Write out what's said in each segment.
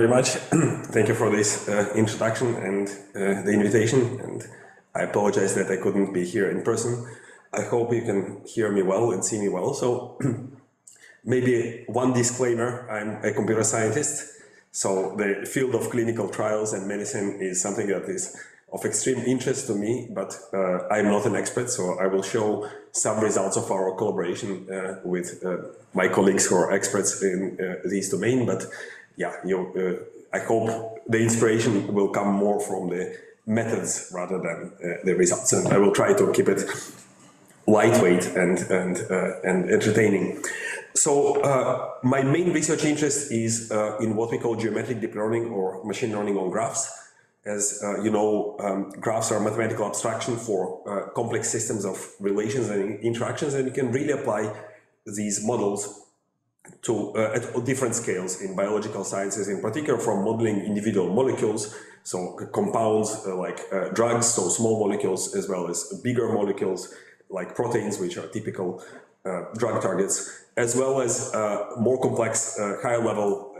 very much. Thank you for this uh, introduction and uh, the invitation. And I apologize that I couldn't be here in person. I hope you can hear me well and see me well. So maybe one disclaimer, I'm a computer scientist. So the field of clinical trials and medicine is something that is of extreme interest to me, but uh, I'm not an expert, so I will show some results of our collaboration uh, with uh, my colleagues who are experts in uh, this domain. But yeah, you, uh, I hope the inspiration will come more from the methods rather than uh, the results, and I will try to keep it lightweight and and and entertaining. So my main research interest is in what we call geometric deep learning or machine learning on graphs. As uh, you know, um, graphs are mathematical abstraction for uh, complex systems of relations and interactions, and you can really apply these models to uh, at different scales in biological sciences, in particular from modeling individual molecules, so compounds uh, like uh, drugs, so small molecules, as well as bigger molecules like proteins, which are typical uh, drug targets, as well as more complex, higher level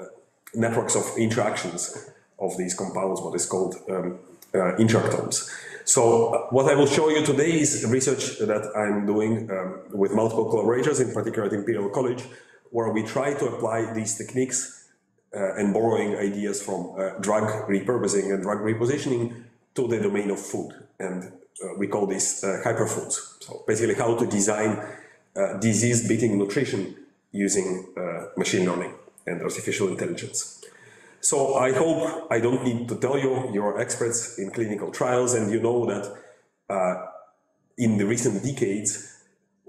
networks of interactions of these compounds, what is called um, uh, interactomes. So uh, what I will show you today is research that I'm doing um, with multiple collaborators, in particular at Imperial College, where we try to apply these techniques uh, and borrowing ideas from uh, drug repurposing and drug repositioning to the domain of food. And uh, we call this uh, hyperfoods. So basically how to design disease-beating nutrition using machine learning and artificial intelligence. So I hope I don't need to tell you, you're experts in clinical trials and you know that uh, in the recent decades,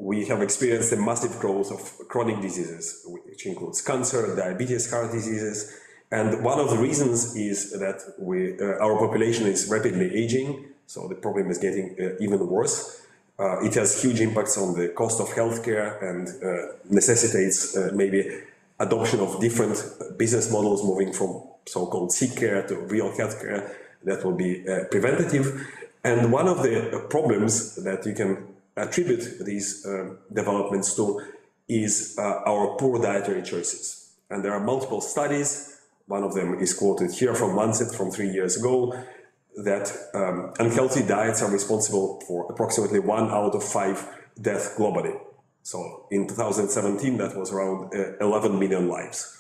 we have experienced a massive growth of chronic diseases, which includes cancer, diabetes, heart diseases. And one of the reasons is that we, uh, our population is rapidly aging, so the problem is getting uh, even worse. Uh, it has huge impacts on the cost of healthcare and uh, necessitates uh, maybe adoption of different business models moving from so-called sick care to real healthcare that will be uh, preventative. And one of the problems that you can attribute these uh, developments to is uh, our poor dietary choices. And there are multiple studies. One of them is quoted here from Lancet from three years ago, that um, unhealthy diets are responsible for approximately one out of five deaths globally. So in 2017, that was around uh, 11 million lives.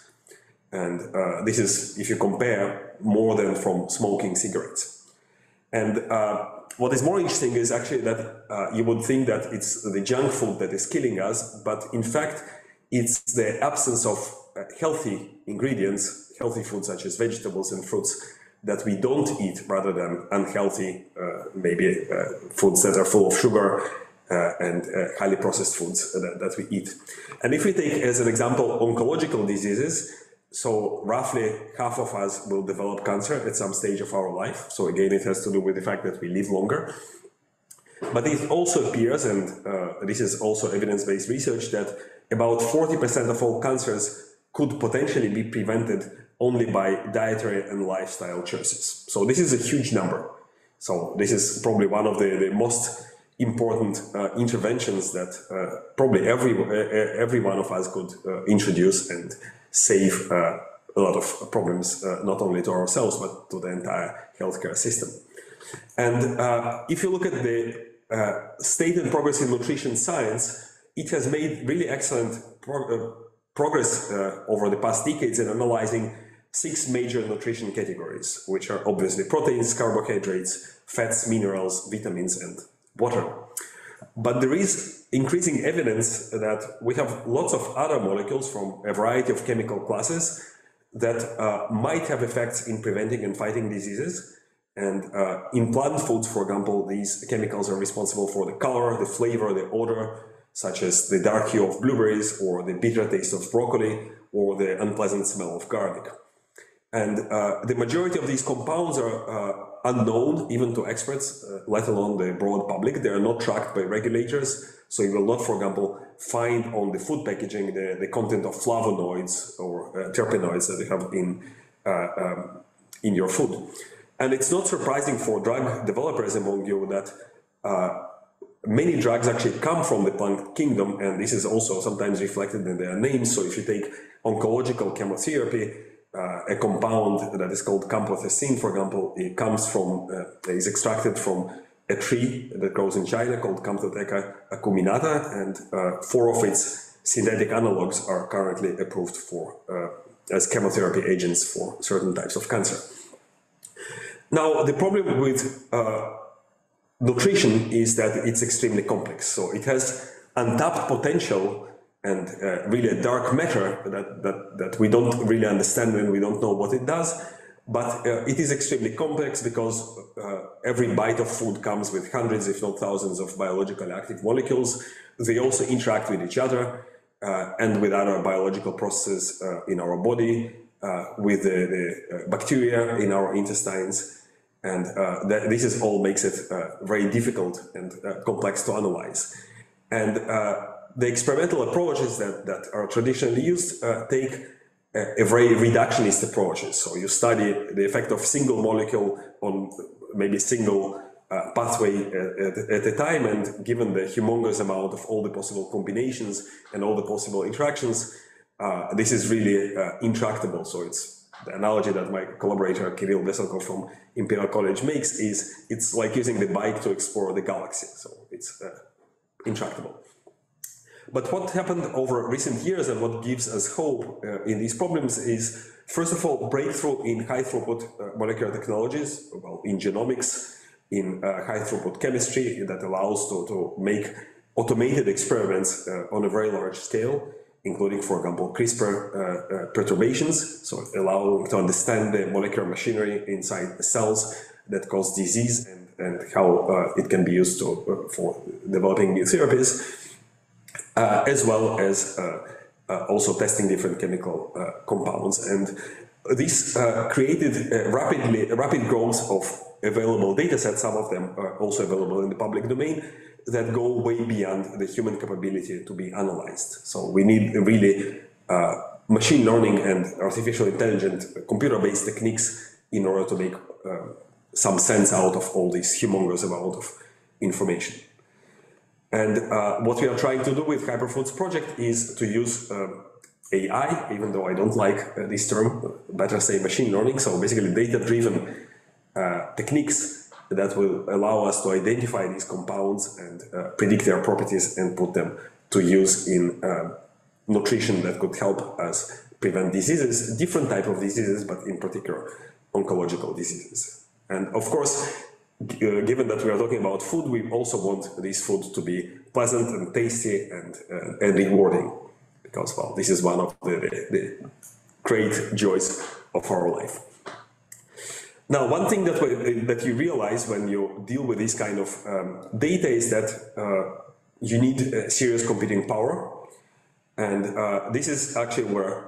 And uh, this is, if you compare, more than from smoking cigarettes. And uh, what is more interesting is actually that uh, you would think that it's the junk food that is killing us, but in fact, it's the absence of uh, healthy ingredients, healthy foods such as vegetables and fruits, that we don't eat rather than unhealthy, uh, maybe foods that are full of sugar uh, and uh, highly processed foods that, that, we eat. And if we take as an example oncological diseases, so roughly half of us will develop cancer at some stage of our life. So again, it has to do with the fact that we live longer. But it also appears, and uh, this is also evidence-based research, that about 40% of all cancers could potentially be prevented only by dietary and lifestyle choices. So this is a huge number. So this is probably one of the, the most important uh, interventions that uh, probably every every one of us could uh, introduce and save uh, a lot of problems, uh, not only to ourselves, but to the entire healthcare system. And if you look at the state and progress in nutrition science, it has made really excellent pro progress over the past decades in analyzing six major nutrition categories, which are obviously proteins, carbohydrates, fats, minerals, vitamins, and water. But there is increasing evidence that we have lots of other molecules from a variety of chemical classes that uh, might have effects in preventing and fighting diseases. And uh, in plant foods, for example, these chemicals are responsible for the color, the flavor, the odor, such as the dark hue of blueberries or the bitter taste of broccoli or the unpleasant smell of garlic. And uh, the majority of these compounds are uh, unknown even to experts, uh, let alone the broad public. They are not tracked by regulators. So you will not, for example, find on the food packaging the, the content of flavonoids or uh, terpenoids that they have in, uh, um, in your food. And it's not surprising for drug developers among you that uh, many drugs actually come from the plant kingdom, and this is also sometimes reflected in their names. So if you take oncological chemotherapy, uh, a compound that is called camptothecin, for example, it comes from, uh, is extracted from a tree that grows in China called Camptotheca acuminata, and uh, four of its synthetic analogs are currently approved for uh, as chemotherapy agents for certain types of cancer. Now, the problem with uh, nutrition is that it's extremely complex. So it has untapped potential and uh, really a dark matter that, that, that we don't really understand and we don't know what it does. But uh, it is extremely complex because uh, every bite of food comes with hundreds, if not thousands, of biologically active molecules. They also interact with each other uh, and with other biological processes uh, in our body, uh, with the, the bacteria in our intestines. And that, this is all makes it very difficult and complex to analyze. And the experimental approaches that, that are traditionally used uh, take a, very reductionist approaches. So you study the effect of single molecule on maybe single uh, pathway at, at, a time, and given the humongous amount of all the possible combinations and all the possible interactions, uh, this is really uh, intractable. So it's the analogy that my collaborator Kirill Veselkov from Imperial College makes is it's like using the bike to explore the galaxy. So it's uh, intractable. But what happened over recent years and what gives us hope uh, in these problems is, first of all, breakthrough in high throughput uh, molecular technologies, well, in genomics, in uh, high throughput chemistry that allows to, to make automated experiments uh, on a very large scale, including, for example, CRISPR uh, uh, perturbations, so allowing to understand the molecular machinery inside the cells that cause disease and, and how it can be used to, for developing new therapies uh, as well as uh, uh, also testing different chemical compounds. And this created rapidly rapid growth of available data sets, some of them are also available in the public domain, that go way beyond the human capability to be analyzed. So we need really uh, machine learning and artificial intelligent computer-based techniques in order to make uh, some sense out of all this humongous amount of information. And uh, what we are trying to do with Hyperfoods project is to use uh, AI, even though I don't like uh, this term, better say machine learning, so basically data-driven uh, techniques that will allow us to identify these compounds and uh, predict their properties and put them to use in uh, nutrition that could help us prevent diseases, different type of diseases, but in particular oncological diseases. And of course, uh, given that we are talking about food, we also want this food to be pleasant and tasty and, uh, and rewarding. Because, well, this is one of the, the, the, great joys of our life. Now, one thing that, we, that you realize when you deal with this kind of um, data is that uh, you need uh, serious computing power. And uh, this is actually where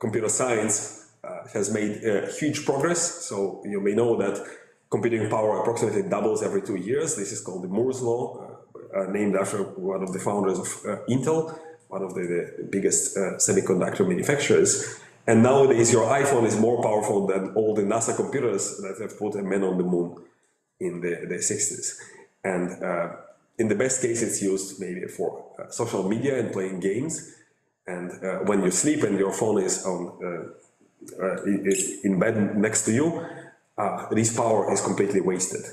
computer science uh, has made huge progress. So you may know that computing power approximately doubles every two years. This is called the Moore's Law, uh, uh, named after one of the founders of uh, Intel, one of the, the biggest uh, semiconductor manufacturers. And nowadays, your iPhone is more powerful than all the NASA computers that have put a man on the moon in the, the 60s. And uh, in the best case, it's used maybe for uh, social media and playing games. And when you sleep and your phone is on in bed next to you, uh, this power is completely wasted.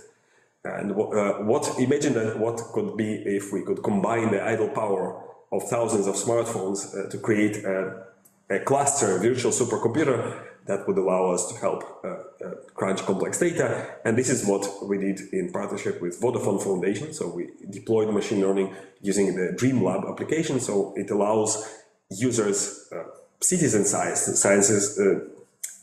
And uh, what, imagine that what could be if we could combine the idle power of thousands of smartphones uh, to create a, a, cluster, a virtual supercomputer that would allow us to help uh, uh, crunch complex data. And this is what we did in partnership with Vodafone Foundation. So we deployed machine learning using the DreamLab application. So it allows users, uh, citizen science, sciences,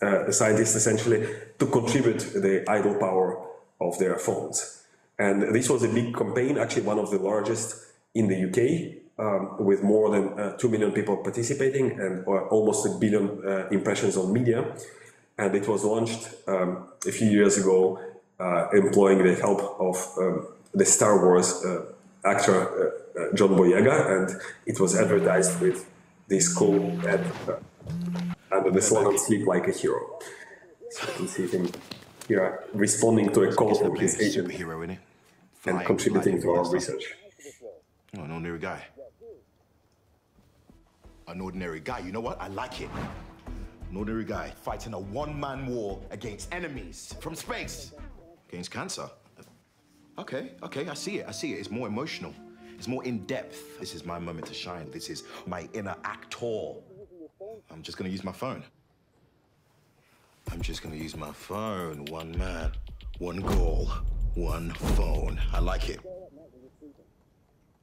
uh, scientists essentially to contribute the idle power of their phones. And this was a big campaign, actually one of the largest in the UK, um, with more than uh, 2 million people participating and uh, almost a billion uh, impressions on media. And it was launched um, a few years ago, uh, employing the help of um, the Star Wars uh, actor John Boyega, and it was advertised with this cool ad Uh, under the slogan "Sleep like a hero." So you can see him here responding to a call from his agent superhero, and contributing to our research. Oh, an ordinary guy. An ordinary guy. You know what? I like it. An ordinary guy fighting a one-man war against enemies from space. Against cancer. Okay, okay, I see it, I see it. It's more emotional. It's more in-depth. This is my moment to shine. This is my inner actor. I'm just gonna use my phone. I'm just gonna use my phone. One man, one goal, one phone. I like it.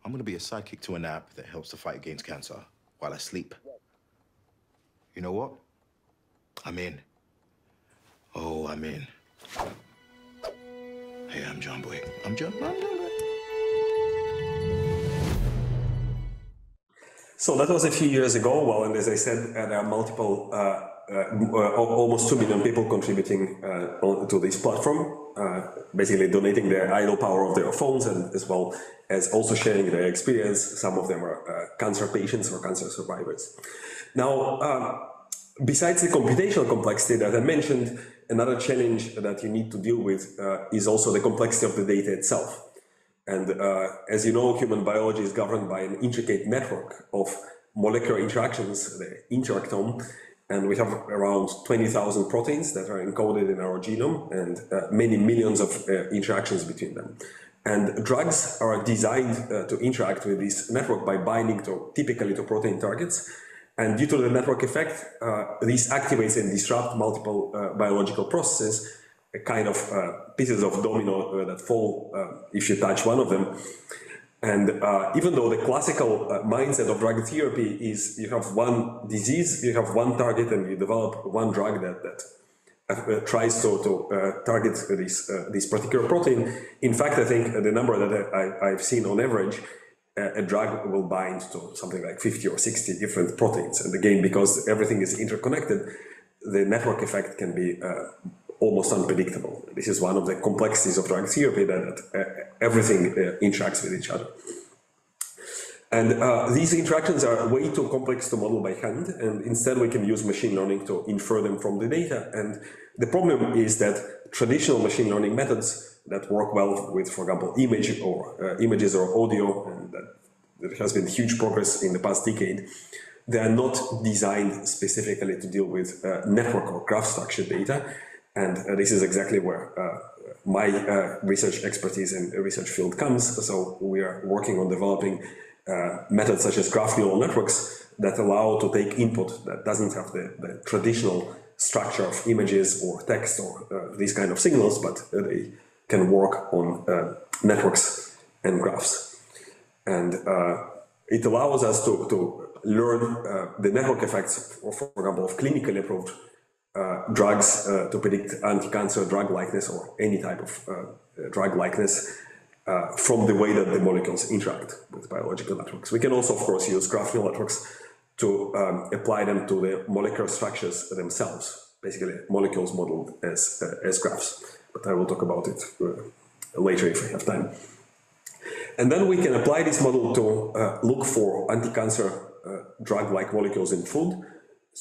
I'm gonna be a sidekick to an app that helps to fight against cancer while I sleep. You know what? I'm in. Oh, I'm in. Hey, I'm John Boy. I'm John. I'm John So that was a few years ago. Well, and as I said, uh, there are multiple, uh, uh, almost 2 million people contributing uh, to this platform, uh, basically donating their idle power of their phones and as well as also sharing their experience. Some of them are uh, cancer patients or cancer survivors. Now, um, besides the computational complexity that I mentioned, another challenge that you need to deal with is also the complexity of the data itself. And uh, as you know, human biology is governed by an intricate network of molecular interactions, the interactome, and we have around 20,000 proteins that are encoded in our genome and uh, many millions of uh, interactions between them. And drugs are designed uh, to interact with this network by binding to typically to protein targets. And due to the network effect, uh, this activates and disrupts multiple uh, biological processes kind of uh, pieces of domino uh, that fall uh, if you touch one of them. And uh, even though the classical uh, mindset of drug therapy is you have one disease, you have one target, and you develop one drug that, that uh, tries to, to target this, this particular protein. In fact, I think the number that I, I've seen on average, a drug will bind to something like 50 or 60 different proteins. And again, because everything is interconnected, the network effect can be almost unpredictable. This is one of the complexities of drug therapy that uh, everything uh, interacts with each other. And uh, these interactions are way too complex to model by hand, and instead we can use machine learning to infer them from the data. And the problem is that traditional machine learning methods that work well with, for example, image or uh, images or audio, and that there has been huge progress in the past decade, they are not designed specifically to deal with uh, network or graph structure data. And uh, this is exactly where uh, my uh, research expertise and research field comes. So we are working on developing methods such as graph neural networks that allow to take input that doesn't have the, the traditional structure of images or text or uh, these kind of signals, but uh, they can work on uh, networks and graphs. And it allows us to, to learn the network effects, for, for example, of clinically approved uh, drugs uh, to predict anti-cancer drug likeness or any type of uh, drug likeness uh, from the way that the molecules interact with biological networks. We can also, of course, use graph neural networks to um, apply them to the molecular structures themselves, basically molecules modeled as, uh, as graphs. But I will talk about it uh, later if I have time. And then we can apply this model to look for anti-cancer drug-like molecules in food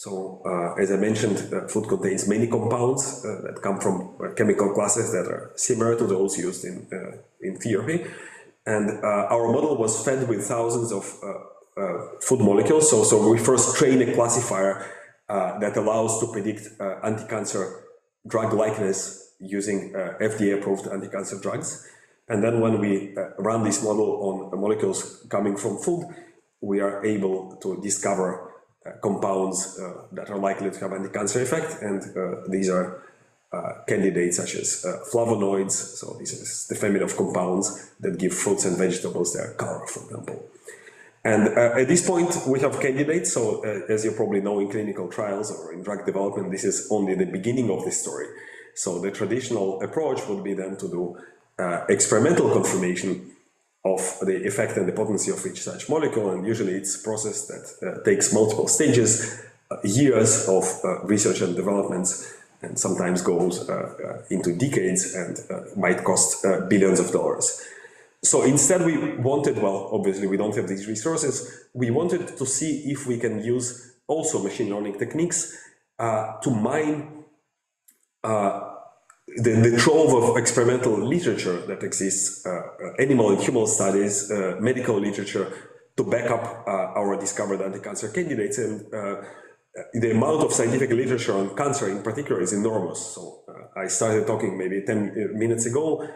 so, uh, as I mentioned, uh, food contains many compounds uh, that come from uh, chemical classes that are similar to those used in, uh, in therapy. And uh, our model was fed with thousands of food molecules. So, so we first train a classifier that allows to predict anti-cancer drug likeness using FDA-approved anti-cancer drugs. And then when we run this model on molecules coming from food, we are able to discover compounds uh, that are likely to have anti-cancer effect, and uh, these are candidates such as flavonoids, so this is the family of compounds that give fruits and vegetables their color, for example. And uh, at this point, we have candidates. So, uh, as you probably know, in clinical trials or in drug development, this is only the beginning of the story. So, the traditional approach would be then to do uh, experimental confirmation of the effect and the potency of each such molecule. And usually it's a process that uh, takes multiple stages, uh, years of uh, research and developments, and sometimes goes uh, uh, into decades and uh, might cost billions of dollars. So instead we wanted, well, obviously we don't have these resources, we wanted to see if we can use also machine learning techniques to mine the, the trove of experimental literature that exists, uh, uh, animal and human studies, uh, medical literature, to back up uh, our discovered anti-cancer candidates. And uh, the amount of scientific literature on cancer in particular is enormous. So uh, I started talking maybe 10 minutes ago.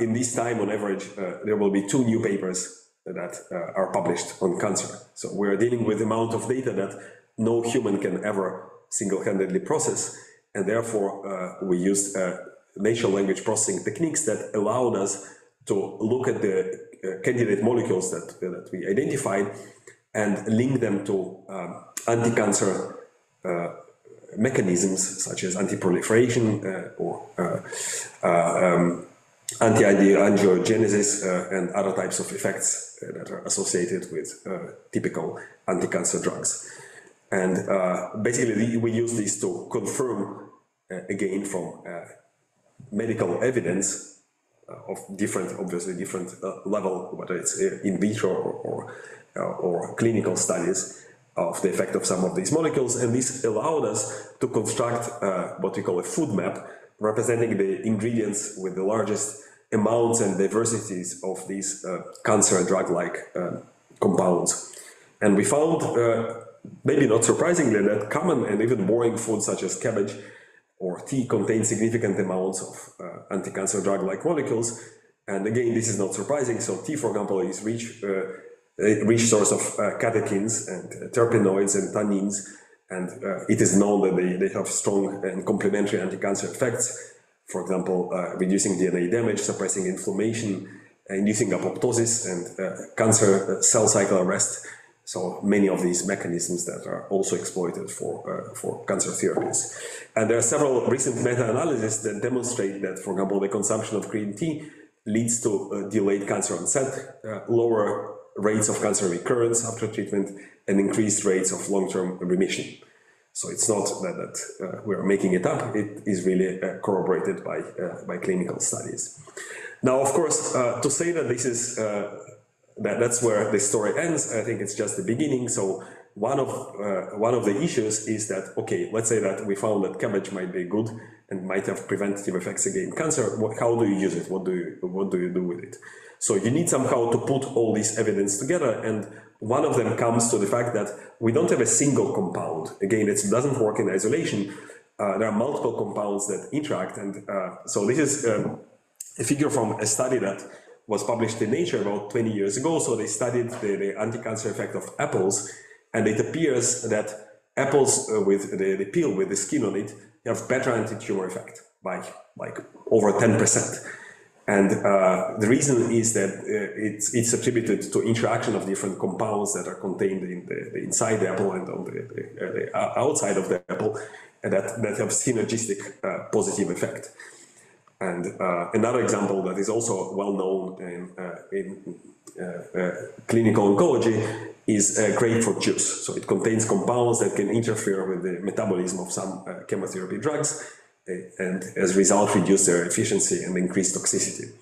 In this time, on average, there will be two new papers that are published on cancer. So we're dealing with the amount of data that no human can ever single-handedly process. And therefore, uh, we used uh, natural language processing techniques that allowed us to look at the candidate molecules that, that we identified and link them to um, anti-cancer uh, mechanisms such as anti-proliferation uh, or uh, um, anti-angiogenesis and other types of effects that are associated with typical anti-cancer drugs. And basically, we use these to confirm, again, from medical evidence uh, of different, obviously different uh, level, whether it's in vitro or, or, or, clinical studies, of the effect of some of these molecules, and this allowed us to construct uh, what we call a food map, representing the ingredients with the largest amounts and diversities of these uh, cancer drug-like uh, compounds. And we found, uh, maybe not surprisingly, that common and even boring foods such as cabbage or tea contain significant amounts of uh, anti-cancer drug-like molecules. And again, this is not surprising. So tea, for example, is rich uh, a rich source of uh, catechins and uh, terpenoids and tannins, and uh, it is known that they, they have strong and complementary anti-cancer effects, for example, reducing DNA damage, suppressing inflammation, inducing apoptosis and cancer cell cycle arrest. So many of these mechanisms that are also exploited for, uh, for cancer therapies. And there are several recent meta-analyses that demonstrate that, for example, the consumption of green tea leads to uh, delayed cancer onset, uh, lower rates of cancer recurrence after treatment, and increased rates of long-term remission. So it's not that, that uh, we're making it up, it is really uh, corroborated by, uh, by clinical studies. Now, of course, to say that this is, that, that's where the story ends, I think it's just the beginning. So one of, uh, one of the issues is that, okay, let's say that we found that cabbage might be good and might have preventative effects against cancer. What, how do you use it? What do you, what do you do with it? So you need somehow to put all this evidence together and one of them comes to the fact that we don't have a single compound. Again, it doesn't work in isolation. Uh, there are multiple compounds that interact and uh, so this is um, a figure from a study that was published in Nature about 20 years ago. So they studied the, the anti-cancer effect of apples and it appears that apples uh, with the, the peel with the skin on it have better anti-tumor effect by like over 10%. And uh, the reason is that uh, it's, it's attributed to interaction of different compounds that are contained in the, the inside the apple and on the, the, uh, outside of the apple, and that, that have synergistic uh, positive effect. And uh, another example that is also well known in, uh, in clinical oncology is grapefruit juice. So it contains compounds that can interfere with the metabolism of some chemotherapy drugs, and as a result reduce their efficiency and increase toxicity.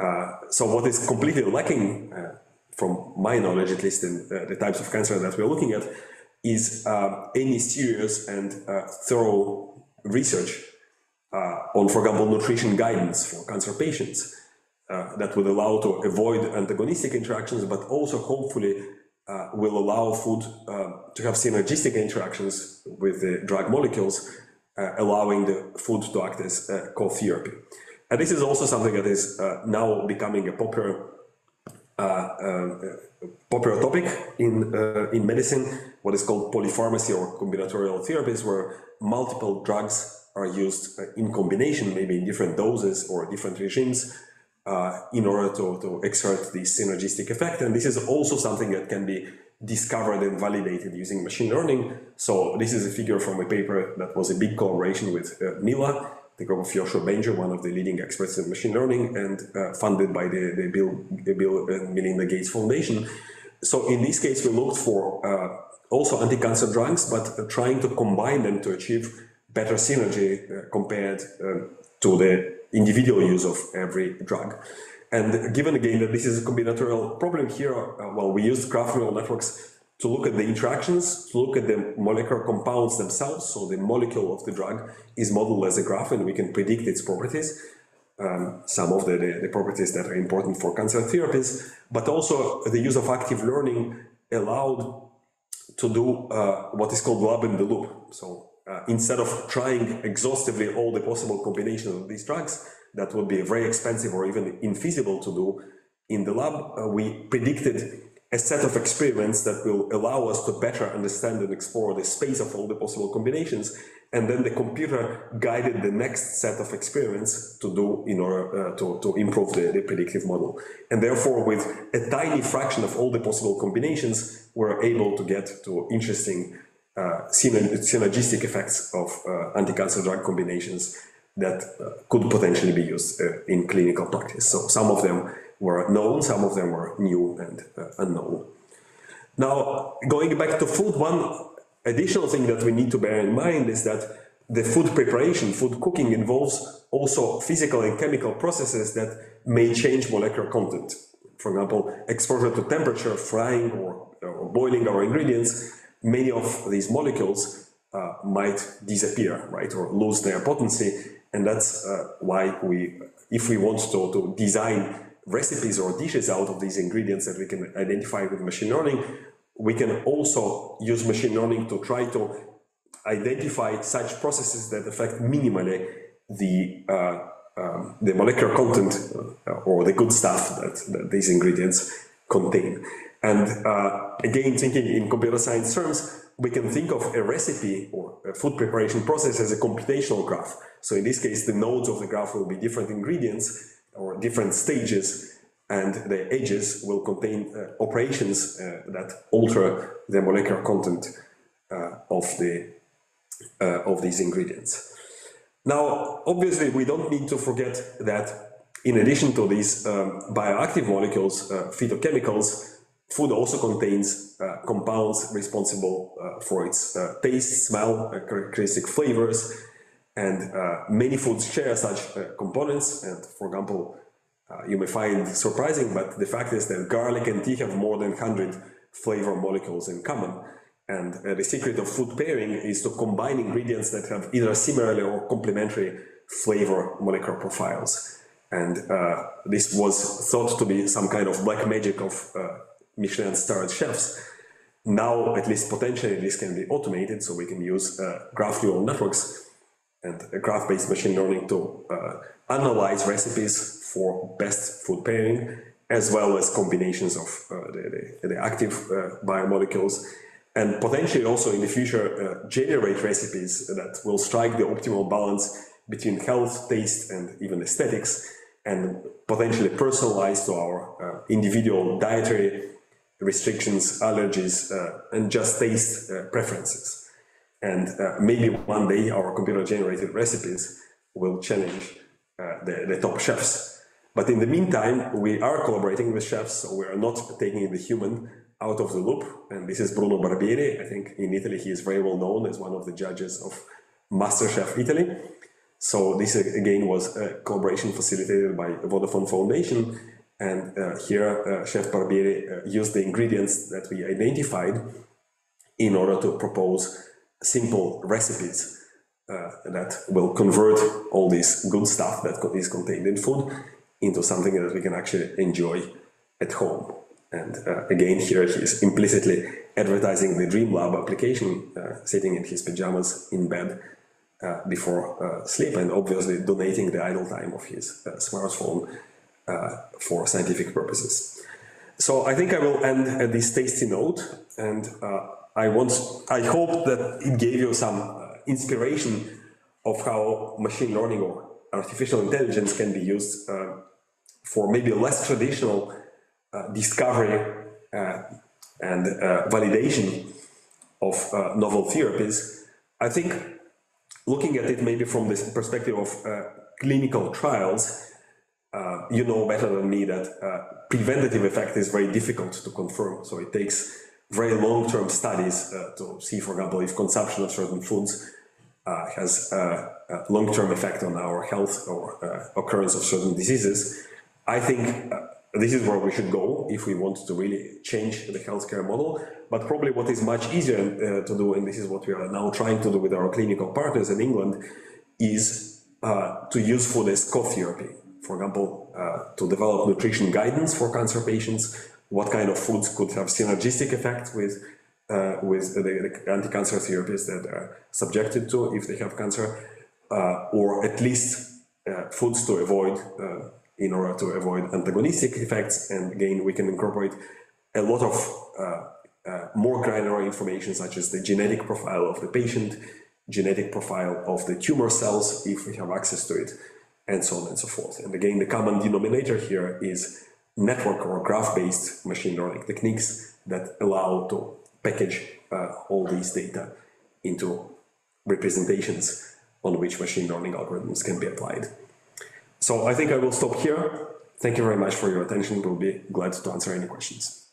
Uh, so what is completely lacking, uh, from my knowledge at least, in uh, the types of cancer that we're looking at, is uh, any serious and uh, thorough research uh, Uh, on, for example, nutrition guidance for cancer patients uh, that would allow to avoid antagonistic interactions, but also hopefully uh, will allow food um, to have synergistic interactions with the drug molecules uh, allowing the food to act as uh, co-therapy. And this is also something that is uh, now becoming a popular popular topic in in medicine, what is called polypharmacy or combinatorial therapies, where multiple drugs are used in combination, maybe in different doses or different regimes, uh, in order to, to exert this synergistic effect. And this is also something that can be discovered and validated using machine learning. So this is a figure from a paper that was a big collaboration with uh, Mila, the group of Yoshua Bengio, one of the leading experts in machine learning, and uh, funded by the, the Bill, the Bill and Melinda Gates Foundation. So in this case, we looked for uh, also anti-cancer drugs, but uh, trying to combine them to achieve better synergy uh, compared um, to the individual use of every drug. And given again that this is a combinatorial problem here, uh, well, we used graph neural networks to look at the interactions, to look at the molecular compounds themselves. So the molecule of the drug is modeled as a graph and we can predict its properties. Um, some of the, the, the, properties that are important for cancer therapies, but also the use of active learning allowed to do uh, what is called lab in the loop. So uh, instead of trying exhaustively all the possible combinations of these drugs, that would be very expensive or even infeasible to do in the lab, uh, we predicted a set of experiments that will allow us to better understand and explore the space of all the possible combinations. And then the computer guided the next set of experiments to do in order uh, to, to improve the, the predictive model. And therefore, with a tiny fraction of all the possible combinations, we're able to get to interesting uh, synergistic effects of uh, anti-cancer drug combinations that uh, could potentially be used uh, in clinical practice. So some of them were known, some of them were new and uh, unknown. Now, going back to food, one additional thing that we need to bear in mind is that the food preparation, food cooking involves also physical and chemical processes that may change molecular content. For example, exposure to temperature, frying or, or boiling our ingredients, many of these molecules uh, might disappear, right, or lose their potency. And that's uh, why we, if we want to, to design recipes or dishes out of these ingredients that we can identify with machine learning, we can also use machine learning to try to identify such processes that affect minimally the uh, um, the molecular content uh, or the good stuff that, that these ingredients contain. And uh, again, thinking in computer science terms, we can think of a recipe or a food preparation process as a computational graph. So in this case, the nodes of the graph will be different ingredients or different stages, and the edges will contain uh, operations uh, that alter the molecular content uh, of the uh, of these ingredients. Now, obviously, we don't need to forget that in addition to these um, bioactive molecules, uh, phytochemicals, Food also contains uh, compounds responsible uh, for its uh, taste, smell, uh, characteristic flavors, and uh, many foods share such uh, components. And for example, you may find surprising, but the fact is that garlic and tea have more than 100 flavor molecules in common. And the secret of food pairing is to combine ingredients that have either similar or complementary flavor molecular profiles. And this was thought to be some kind of black magic of Michelin starred chefs. Now, at least potentially, this can be automated, so we can use uh, graph neural networks and graph-based machine learning to uh, analyze recipes for best food pairing, as well as combinations of uh, the, the, the, active uh, biomolecules, and potentially also in the future uh, generate recipes that will strike the optimal balance between health, taste, and even aesthetics, and potentially personalized to our uh, individual dietary restrictions, allergies, uh, and just taste uh, preferences. And uh, maybe one day our computer-generated recipes will challenge the, the top chefs. But in the meantime, we are collaborating with chefs, so we are not taking the human out of the loop. And this is Bruno Barbieri. I think in Italy he is very well known as one of the judges of MasterChef Italy. So this again was a collaboration facilitated by Vodafone Foundation and uh, here, uh, Chef Barbieri uh, used the ingredients that we identified in order to propose simple recipes uh, that will convert all this good stuff that is contained in food into something that we can actually enjoy at home. And uh, again, here he is implicitly advertising the Dreamlab application, uh, sitting in his pajamas in bed before sleep, and obviously donating the idle time of his smartphone for scientific purposes. So I think I will end at this tasty note, and uh, I want, I hope that it gave you some uh, inspiration of how machine learning or artificial intelligence can be used for maybe less traditional discovery and validation of novel therapies. I think looking at it maybe from this perspective of uh, clinical trials, uh, you know better than me that uh, preventative effect is very difficult to confirm. So it takes very long-term studies uh, to see, for example, if consumption of certain foods uh, has a long-term effect on our health or uh, occurrence of certain diseases. I think uh, this is where we should go if we want to really change the healthcare model. But probably what is much easier to do, and this is what we are now trying to do with our clinical partners in England, is to use food as co-therapy for example, uh, to develop nutrition guidance for cancer patients, what kind of foods could have synergistic effect with uh, with the, the anti-cancer therapies that are subjected to if they have cancer, uh, or at least uh, foods to avoid uh, in order to avoid antagonistic effects. And again, we can incorporate a lot of uh, more granular information, such as the genetic profile of the patient, genetic profile of the tumor cells, if we have access to it, and so on and so forth. And again, the common denominator here is network or graph-based machine learning techniques that allow to package uh, all these data into representations on which machine learning algorithms can be applied. So I think I will stop here. Thank you very much for your attention. We'll be glad to answer any questions.